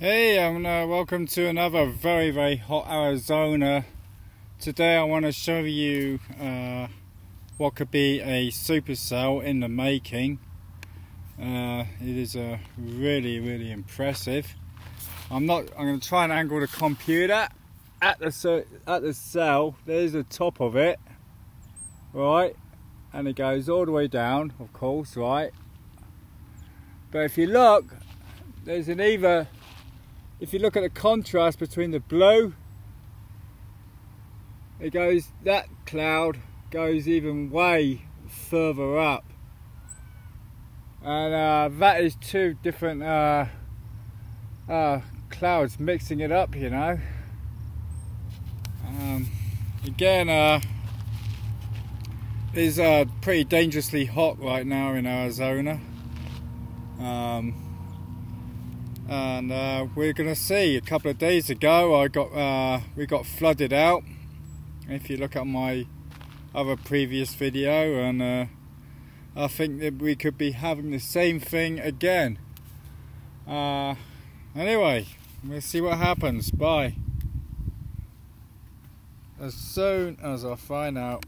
Hey, and uh, welcome to another very, very hot Arizona. Today I want to show you uh, what could be a supercell in the making. Uh, it is uh, really, really impressive. I'm not. I'm going to try and angle the computer at the at the cell. There's the top of it, right, and it goes all the way down, of course, right. But if you look, there's an either if you look at the contrast between the blue it goes that cloud goes even way further up. And uh, that is two different uh, uh, clouds mixing it up you know. Um, again uh, it's uh, pretty dangerously hot right now in Arizona. Um, and uh, we're gonna see a couple of days ago I got uh, we got flooded out. If you look at my other previous video and uh, I think that we could be having the same thing again. Uh, anyway we'll see what happens. Bye. As soon as I find out